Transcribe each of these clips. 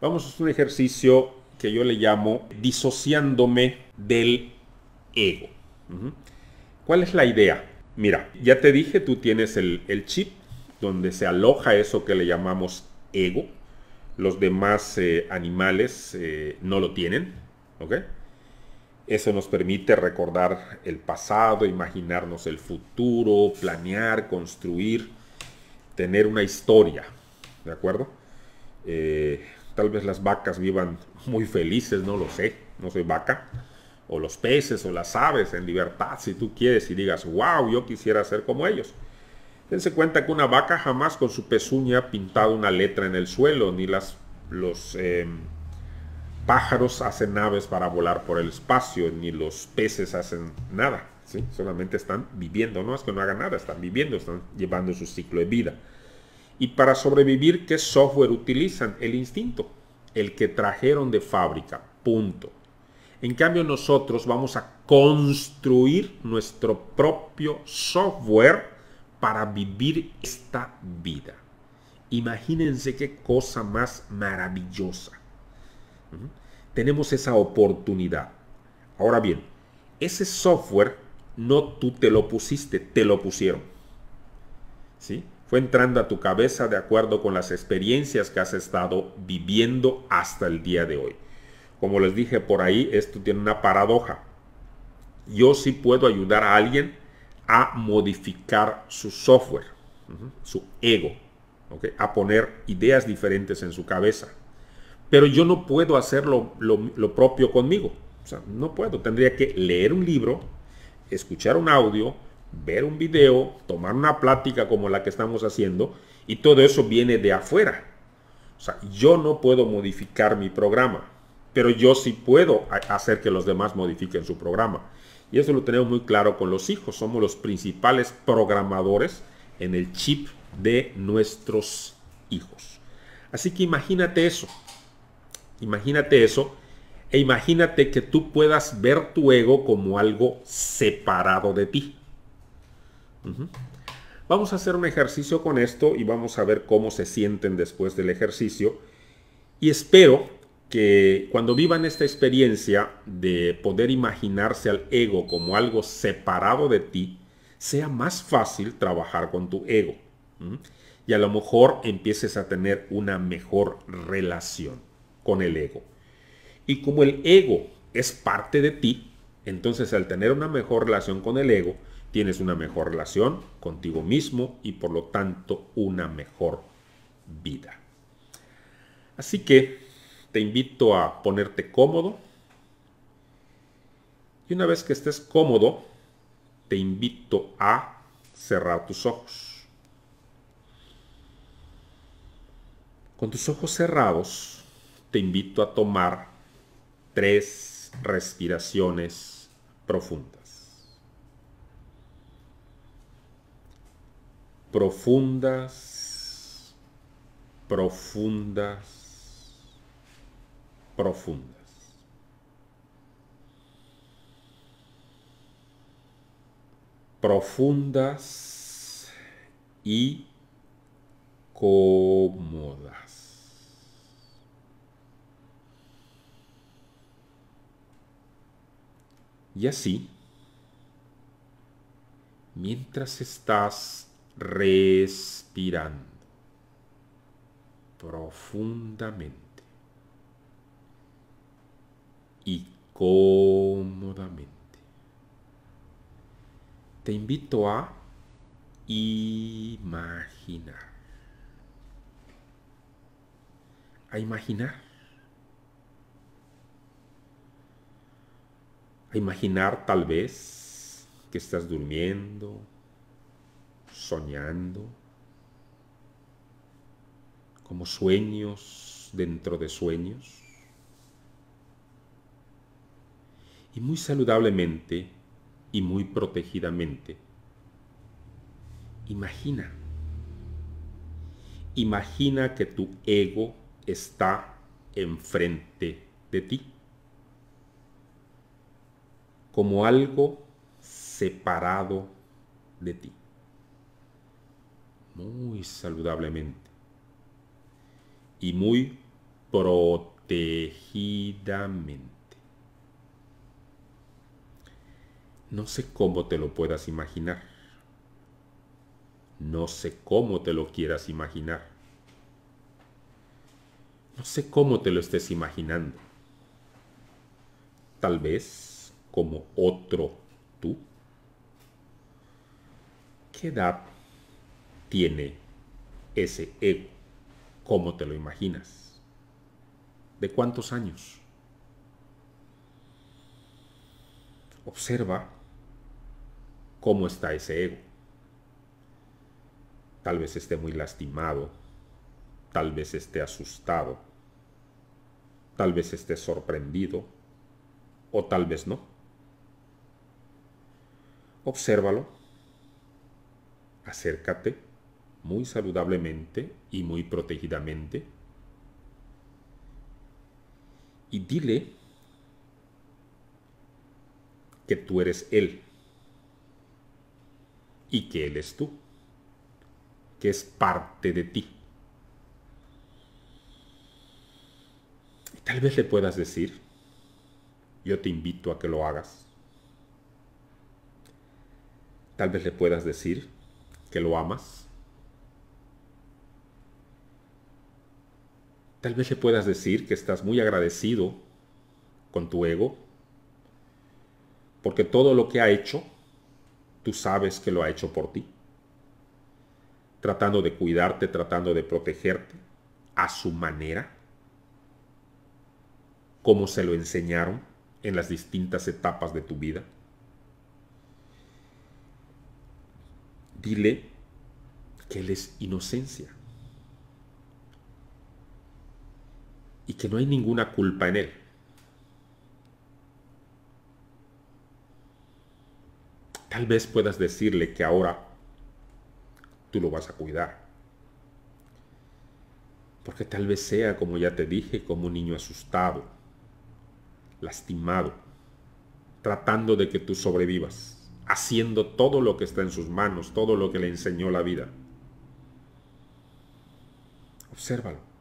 Vamos a hacer un ejercicio que yo le llamo disociándome del ego. ¿Cuál es la idea? Mira, ya te dije, tú tienes el, chip donde se aloja eso que le llamamos ego. Los demás eh, animales eh, no lo tienen. Eso nos permite recordar el pasado, imaginarnos el futuro, planear, construir, tener una historia. ¿De acuerdo? Eh, tal vez las vacas vivan muy felices, no lo sé, no soy vaca o los peces o las aves en libertad, si tú quieres, y digas, wow, yo quisiera ser como ellos. Dense cuenta que una vaca jamás con su pezuña ha pintado una letra en el suelo, ni las, los em, pájaros hacen aves para volar por el espacio, ni los peces hacen nada. ¿sí? Solamente están viviendo, no es que no hagan nada, están viviendo, están llevando su ciclo de vida. Y para sobrevivir, ¿qué software utilizan? El instinto, el que trajeron de fábrica, punto. En cambio nosotros vamos a construir nuestro propio software para vivir esta vida. Imagínense qué cosa más maravillosa. Tenemos esa oportunidad. Ahora bien, ese software no tú te lo pusiste, te lo pusieron. ¿Sí? Fue entrando a tu cabeza de acuerdo con las experiencias que has estado viviendo hasta el día de hoy. Como les dije por ahí, esto tiene una paradoja. Yo sí puedo ayudar a alguien a modificar su software, su ego, a poner ideas diferentes en su cabeza. Pero yo no puedo hacer lo, lo, propio conmigo. O sea, no puedo. Tendría que leer un libro, escuchar un audio, ver un video, tomar una plática como la que estamos haciendo, y todo eso viene de afuera. O sea, yo no puedo modificar mi programa pero yo sí puedo hacer que los demás modifiquen su programa. Y eso lo tenemos muy claro con los hijos. Somos los principales programadores en el chip de nuestros hijos. Así que imagínate eso. Imagínate eso. E imagínate que tú puedas ver tu ego como algo separado de ti. Vamos a hacer un ejercicio con esto y vamos a ver cómo se sienten después del ejercicio. Y espero que cuando vivan esta experiencia de poder imaginarse al ego como algo separado de ti, sea más fácil trabajar con tu ego. Y a lo mejor empieces a tener una mejor relación con el ego. Y como el ego es parte de ti, entonces al tener una mejor relación con el ego, tienes una mejor relación contigo mismo y por lo tanto una mejor vida. Así que te invito a ponerte cómodo. Y una vez que estés cómodo, te invito a cerrar tus ojos. Con tus ojos cerrados, te invito a tomar tres respiraciones profundas. Profundas, profundas profundas. Profundas y cómodas. Y así, mientras estás respirando profundamente, y cómodamente. Te invito a imaginar. A imaginar. A imaginar tal vez que estás durmiendo, soñando, como sueños dentro de sueños. Y muy saludablemente y muy protegidamente. Imagina, imagina que tu ego está enfrente de ti, como algo separado de ti, muy saludablemente y muy protegidamente. No sé cómo te lo puedas imaginar. No sé cómo te lo quieras imaginar. No sé cómo te lo estés imaginando. Tal vez como otro tú. ¿Qué edad tiene ese ego? ¿Cómo te lo imaginas? ¿De cuántos años? Observa cómo está ese ego. Tal vez esté muy lastimado, tal vez esté asustado, tal vez esté sorprendido o tal vez no. Obsérvalo, acércate muy saludablemente y muy protegidamente y dile que tú eres Él y que Él es tú, que es parte de ti. Y tal vez le puedas decir, yo te invito a que lo hagas. Tal vez le puedas decir que lo amas. Tal vez le puedas decir que estás muy agradecido con tu ego, porque todo lo que ha hecho, tú sabes que lo ha hecho por ti, tratando de cuidarte, tratando de protegerte a su manera, como se lo enseñaron en las distintas etapas de tu vida. Dile que Él es inocencia que no hay ninguna culpa en Él. Tal vez puedas decirle que ahora tú lo vas a cuidar. Porque tal vez sea, como ya te dije, como un niño asustado lastimado, tratando de que tú sobrevivas, haciendo todo lo que está en sus manos, todo lo que le enseñó la vida. Obsérvalo.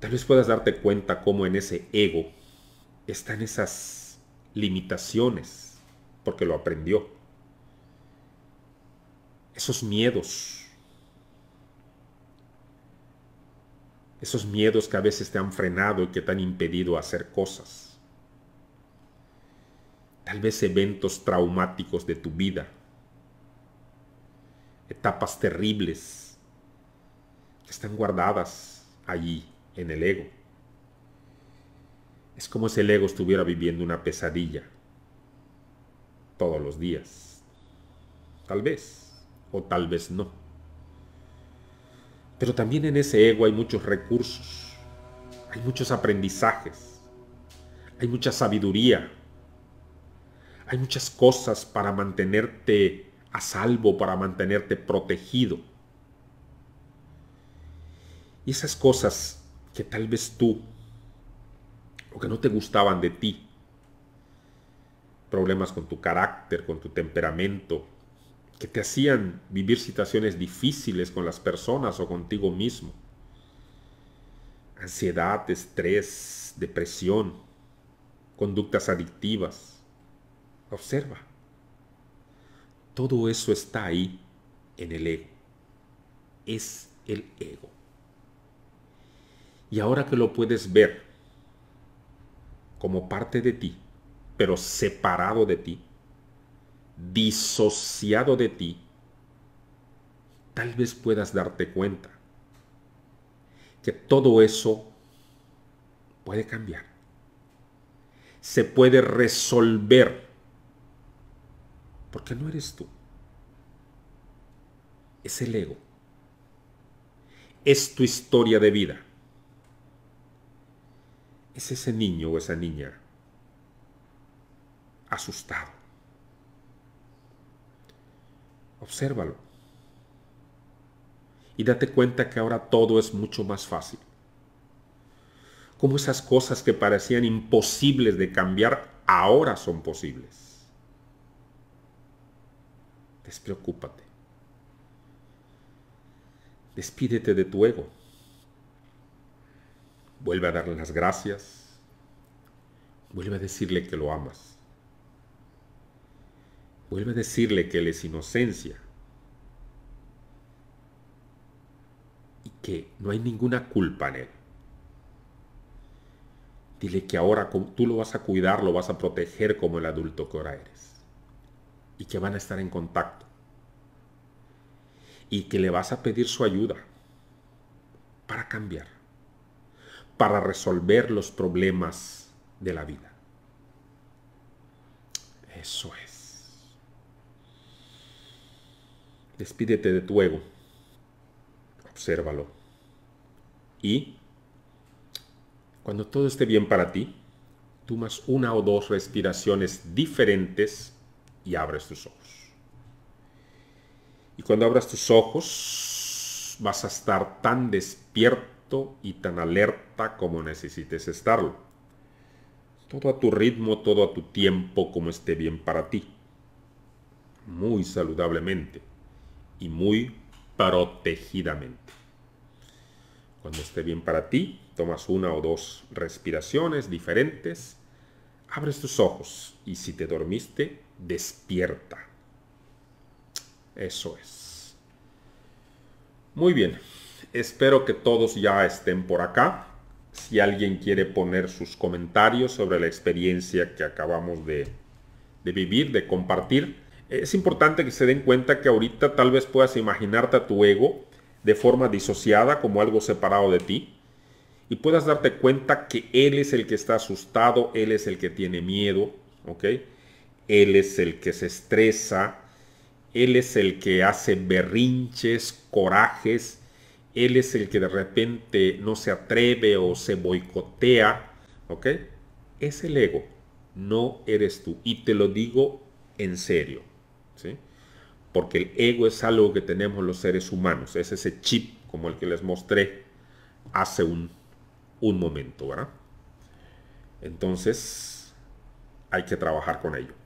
Tal vez puedas darte cuenta cómo en ese ego están esas limitaciones, porque lo aprendió. Esos miedos, esos miedos que a veces te han frenado y que te han impedido hacer cosas. Tal vez eventos traumáticos de tu vida, etapas terribles que están guardadas allí en el ego. Es como si el ego estuviera viviendo una pesadilla todos los días. Tal vez, o tal vez no. Pero también en ese ego hay muchos recursos, hay muchos aprendizajes, hay mucha sabiduría, hay muchas cosas para mantenerte a salvo, para mantenerte protegido. Y esas cosas que tal vez tú, o que no te gustaban de ti, problemas con tu carácter, con tu temperamento, que te hacían vivir situaciones difíciles con las personas o contigo mismo. Ansiedad, estrés, depresión, conductas adictivas. Observa. Todo eso está ahí en el ego. Es el ego. Y ahora que lo puedes ver como parte de ti, pero separado de ti, disociado de ti, tal vez puedas darte cuenta que todo eso puede cambiar. Se puede resolver. Porque no eres tú. Es el ego. Es tu historia de vida. Es ese niño o esa niña asustado Obsérvalo. Y date cuenta que ahora todo es mucho más fácil. Como esas cosas que parecían imposibles de cambiar, ahora son posibles. Despreocúpate. Despídete de tu ego. Vuelve a darle las gracias. Vuelve a decirle que lo amas. Vuelve a decirle que Él es inocencia. Y que no hay ninguna culpa en Él. Dile que ahora tú lo vas a cuidar, lo vas a proteger como el adulto que ahora eres. Y que van a estar en contacto. Y que le vas a pedir su ayuda para cambiar. Para resolver los problemas de la vida. Eso es. Despídete de tu ego. Obsérvalo. Y cuando todo esté bien para ti, tomas una o dos respiraciones diferentes y abres tus ojos. Y cuando abras tus ojos, vas a estar tan despierto y tan alerta como necesites estarlo. Todo a tu ritmo, todo a tu tiempo, como esté bien para ti. Muy saludablemente y muy protegidamente. Cuando esté bien para ti, tomas una o dos respiraciones diferentes, abres tus ojos y si te dormiste, despierta. Eso es. Muy bien, espero que todos ya estén por acá. Si alguien quiere poner sus comentarios sobre la experiencia que acabamos de, vivir, de compartir, es importante que se den cuenta que ahorita tal vez puedas imaginarte a tu ego de forma disociada como algo separado de ti y puedas darte cuenta que él es el que está asustado, él es el que tiene miedo, ¿ok? Él es el que se estresa, él es el que hace berrinches, corajes, él es el que de repente no se atreve o se boicotea, ¿ok? Es el ego, no eres tú. Y te lo digo en serio. Porque el ego es algo que tenemos los seres humanos, es ese chip como el que les mostré hace un, un momento, ¿verdad? Entonces, hay que trabajar con ello.